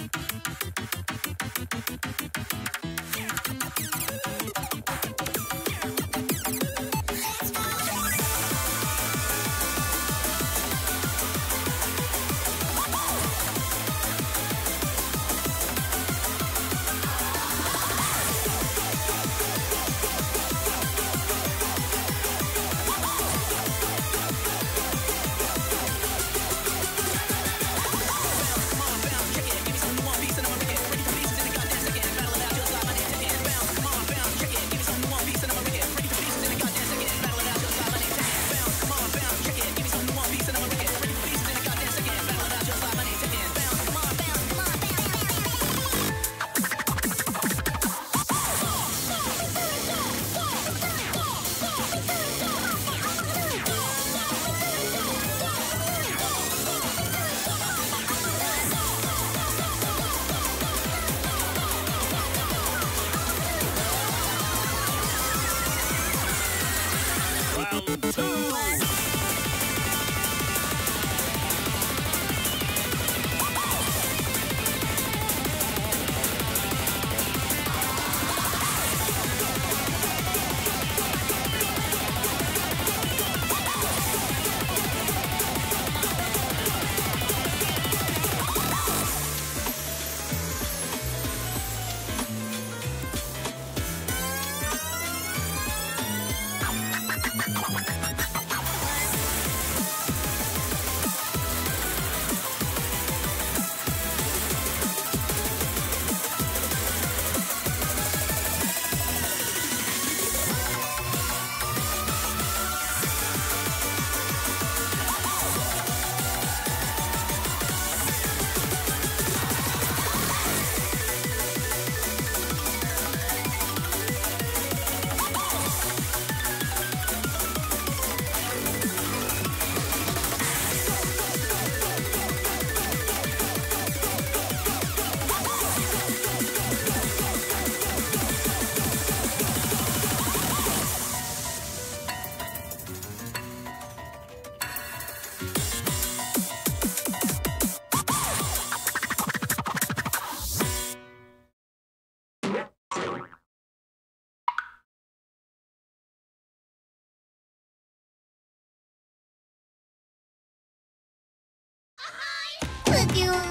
with you. with you.